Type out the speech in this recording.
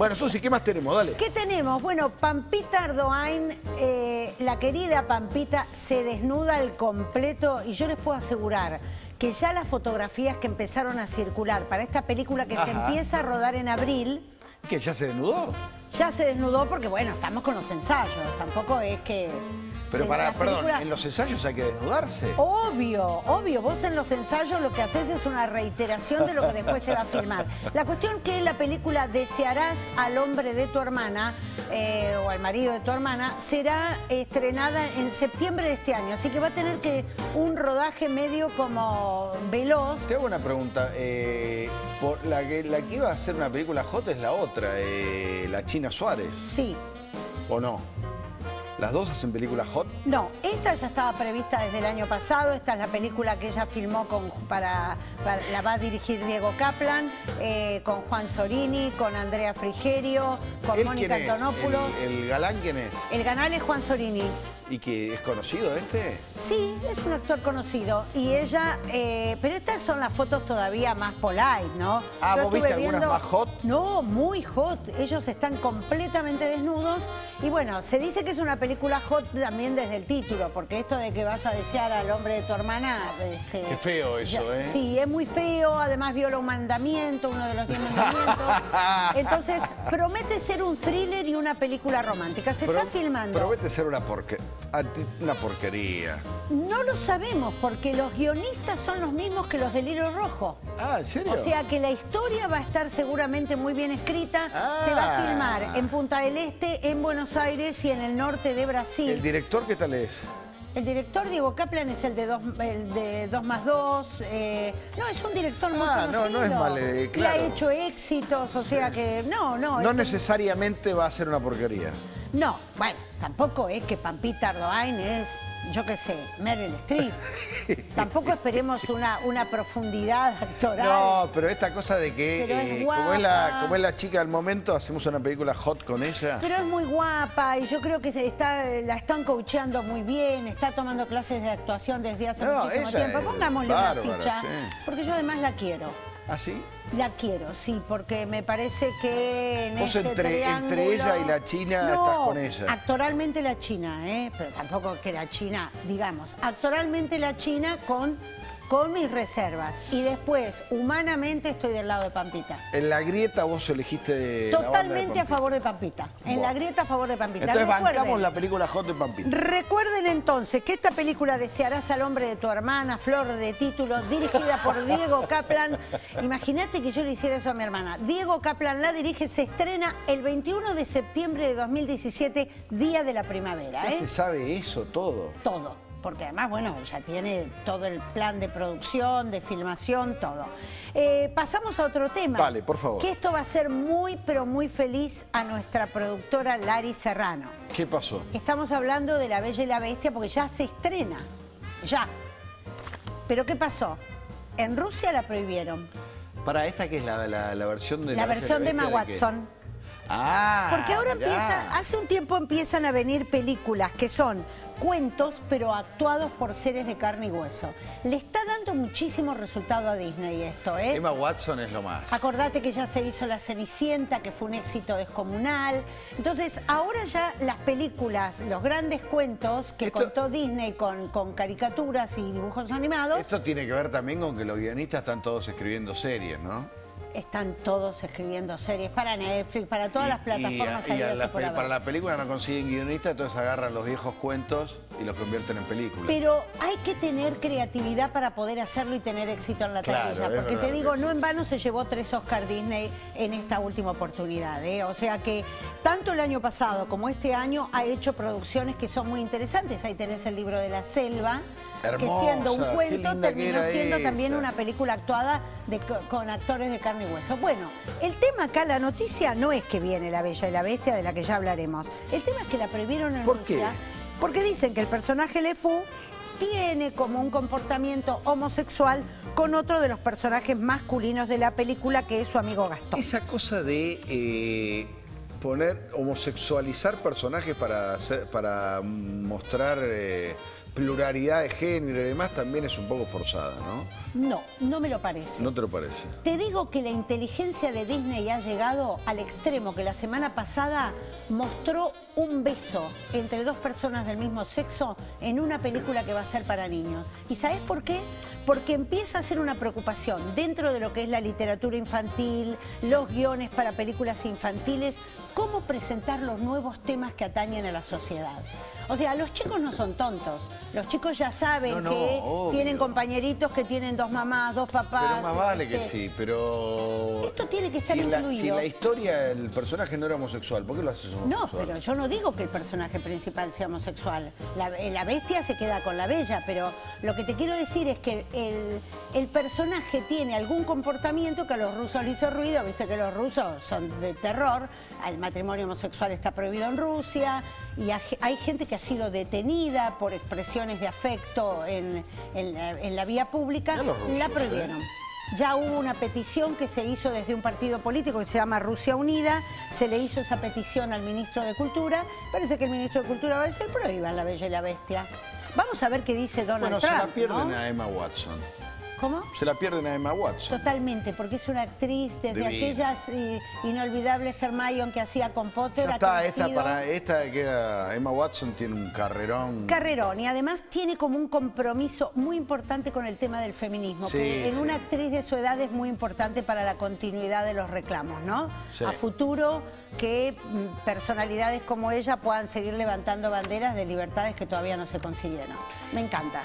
Bueno, Susi, ¿qué más tenemos? Dale. ¿Qué tenemos? Bueno, Pampita Ardoain, eh, la querida Pampita, se desnuda al completo y yo les puedo asegurar que ya las fotografías que empezaron a circular para esta película que se empieza a rodar en abril, ¿Qué, ya se desnudó? ya se desnudó porque, bueno, estamos con los ensayos, tampoco es que... Pero para, perdón, en los ensayos hay que desnudarse. Obvio, obvio. Vos en los ensayos lo que haces es una reiteración de lo que después se va a filmar. La cuestión que la película Desearás al hombre de tu hermana eh, o al marido de tu hermana será estrenada en septiembre de este año. Así que va a tener que un rodaje medio como veloz. Te hago una pregunta. eh, por la, que, la que iba a hacer una película hot es la otra, eh, la China Suárez, Sí. ¿o no? ¿Las dos hacen películas hot? No, esta ya estaba prevista desde el año pasado. Esta es la película que ella filmó con, para, para- la va a dirigir Diego Kaplan, eh, con Juan Sorini, con Andrea Frigerio, con ¿Él Mónica? Antonopoulos. ¿El, el galán quién es? El canal es Juan Sorini. ¿Y que es conocido este? Sí, es un actor conocido. Y ella, eh, pero estas son las fotos todavía más polite, ¿no? Ah, Yo ¿vos viste estuve algunas más hot? No, muy hot. Ellos están completamente desnudos. Y bueno, se dice que es una película hot también desde el título, porque esto de que vas a desear al hombre de tu hermana. Este, Qué feo eso, ¿eh? Sí, es muy feo. Además, viola un mandamiento, uno de los diez mandamientos. Entonces, promete ser un thriller y una película romántica. Se está filmando. Promete ser una, anti- una porquería. No lo sabemos porque los guionistas son los mismos que los del Hilo Rojo. Ah, ¿en serio? O sea que la historia va a estar seguramente muy bien escrita. Ah. Se va a filmar en Punta del Este, en Buenos Aires y en el norte de Brasil. ¿El director qué tal es? El director Diego Kaplan es el de dos, el de dos más dos. eh, no, es un director muy Ah, no, conocido. no es mal, eh, Que ha claro. hecho éxitos, o sea que no, no. No un- necesariamente va a ser una porquería. No, bueno, tampoco es que Pampita Ardoain es, yo qué sé, Meryl Streep. tampoco esperemos una, una profundidad actoral. No, pero esta cosa de que Pero es eh, como, es la, guapa. como es la chica del momento, hacemos una película hot con ella. Pero es muy guapa y yo creo que se está, la están coacheando muy bien, está tomando clases de actuación desde hace No, muchísimo ella tiempo. es Pongámosle bárbara, una ficha, sí. porque yo además la quiero. ¿Ah, sí? La quiero, sí, porque me parece que en Vos este entre- ella y la China No, estás con ella. Actoralmente la China, ¿eh? pero tampoco que la China, digamos, actoralmente la China con, con mis reservas. Y después, humanamente, estoy del lado de Pampita. En la grieta vos elegiste la banda de Totalmente a favor de Pampita. En Bueno. la grieta a favor de Pampita. Entonces Recuerden- bancamos la película hot de Pampita. Recuerden entonces que esta película Desearás al hombre de tu hermana, Flor de título, dirigida por Diego Kaplan. Imagínate que yo le hiciera eso a mi hermana. Diego Kaplan la dirige, se estrena el 21 de septiembre de 2017, día de la primavera. Ya ¿eh? se sabe eso todo. Todo. Porque además, bueno, ya tiene todo el plan de producción, de filmación, todo. Eh, pasamos a otro tema. Vale, por favor. Que esto va a ser muy, pero muy feliz a nuestra productora Lari Serrano. ¿Qué pasó? Estamos hablando de La Bella y la Bestia porque ya se estrena. Ya. Pero ¿qué pasó? En Rusia la prohibieron. Para esta que es la, la, la versión de La y versión de Emma? Watson. Ah, Porque ahora mirá. empieza, hace un tiempo empiezan a venir películas que son cuentos, pero actuados por seres de carne y hueso. Le está dando muchísimo resultado a Disney esto, ¿eh? Emma Watson es lo más. Acordate que ya se hizo La Cenicienta, que fue un éxito descomunal. Entonces, ahora ya las películas, los grandes cuentos que Esto- contó Disney con, con caricaturas y dibujos animados, Esto tiene que ver también con que los guionistas están todos escribiendo series, ¿no? Están todos escribiendo series para Netflix, para todas las plataformas y, y a la para la película no consiguen guionistas, entonces agarran los viejos cuentos y los convierten en películas. Pero hay que tener creatividad para poder hacerlo y tener éxito en la Claro, taquilla. Porque verdad te digo, no en vano se llevó tres Oscar Disney en esta última oportunidad. ¿eh? O sea que tanto el año pasado como este año ha hecho producciones que son muy interesantes. Ahí tenés el libro de la selva. Hermosa, que siendo un cuento terminó siendo esa. también una película actuada de co- con actores de carne y hueso. Bueno, el tema acá, la noticia no es que viene La Bella y la Bestia, de la que ya hablaremos. El tema es que la prohibieron en ¿Por qué? Porque dicen que el personaje Le Fou tiene como un comportamiento homosexual con otro de los personajes masculinos de la película, que es su amigo Gastón. Esa cosa de eh, poner, homosexualizar personajes para, para mostrar eh, pluralidad de género y demás también es un poco forzada, ¿no? No, no me lo parece. ¿No te lo parece? Te digo que la inteligencia de Disney ha llegado al extremo que la semana pasada mostró un beso entre dos personas del mismo sexo en una película que va a ser para niños. ¿Y sabes por qué? Porque empieza a ser una preocupación dentro de lo que es la literatura infantil, los guiones para películas infantiles, cómo presentar los nuevos temas que atañen a la sociedad. O sea, los chicos no son tontos. Los chicos ya saben que tienen compañeritos que tienen dos mamás, dos papás. Pero más vale que este, sí, pero... Esto tiene que estar si incluido. La, si la historia, el personaje no era homosexual, ¿por qué lo haces homosexual? No, pero yo no digo que el personaje principal sea homosexual. La, la bestia se queda con la bella, pero lo que te quiero decir es que el, el personaje tiene algún comportamiento que a los rusos les hizo ruido, viste que los rusos son de terror, el matrimonio homosexual está prohibido en Rusia y hay gente que ha sido detenida por expresiones de afecto en, la vía pública, la prohibieron. ¿eh? Ya hubo una petición que se hizo desde un partido político que se llama Rusia Unida, se le hizo esa petición al ministro de Cultura, parece que el ministro de Cultura va a decir prohíban la bella y la bestia. Vamos a ver qué dice Donald Trump. Bueno, se la pierden a Emma Watson. ¿Cómo? Se la pierden a Emma Watson. Totalmente, porque es una actriz desde aquellas eh, inolvidables Hermione que hacía con Potter. Ya está, esta, para, esta queda, Emma Watson tiene un carrerón. Carrerón, y además tiene como un compromiso muy importante con el tema del feminismo, que en una actriz de su edad es muy importante para la continuidad de los reclamos, ¿no? A futuro que mm, personalidades como ella puedan seguir levantando banderas de libertades que todavía no se consiguieron. Me encanta.